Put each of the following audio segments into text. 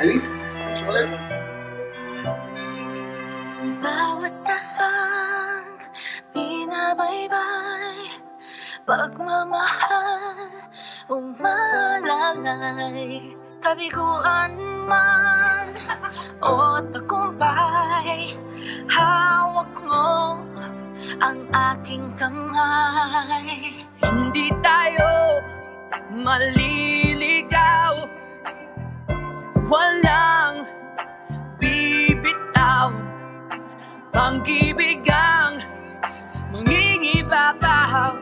Eileen, ulit. Bawat taang binabaybay. Pagmamahal umalalay. Kabiguan man o tagumpay. Hawak mo ang aking kamay. Hindi tayo maliligaw Walang bibitaw. Pag-ibig ang mangingibabaw.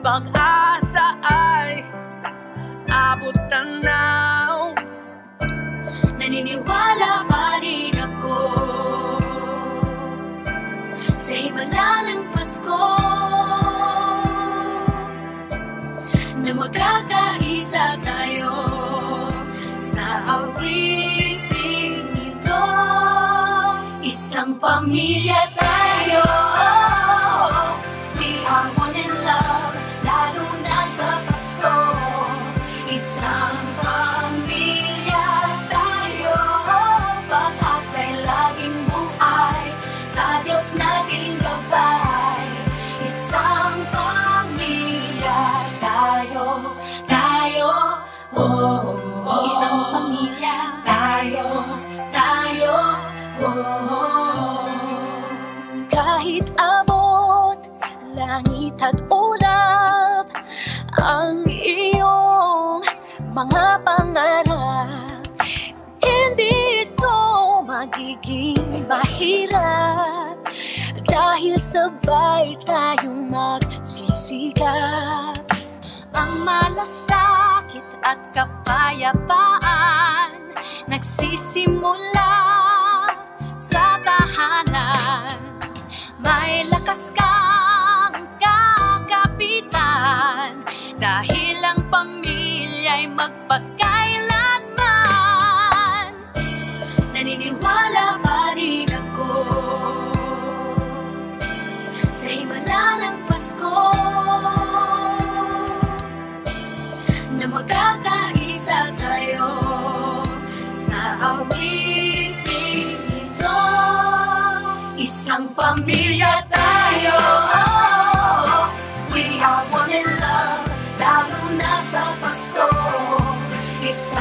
Pag-asa ay abot tanaw. Naniniwala pa rin ako Sa himala ng Pasko Na magkakaisa Pamilya tayo. We are one in love Lalo na sa Pasko. Isang pamilya tayo. Pag-asa'y laging buhay Sa Diyos nating gabay. Isang pamilya tayo Tayo, oh, oh, oh. Isang pamilya Tayo, at ulap ang iyong mga pangarap. Hindi ito magiging mahirap Dahil sabay tayong nagsisigap Ang malasakit at kapayapaan Nagsisimula pagkailanman Naniniwala pa rin ako Sa himala ng Pasko Na magkakaisa tayo Sa awitin ito Isang pamilya tayo. This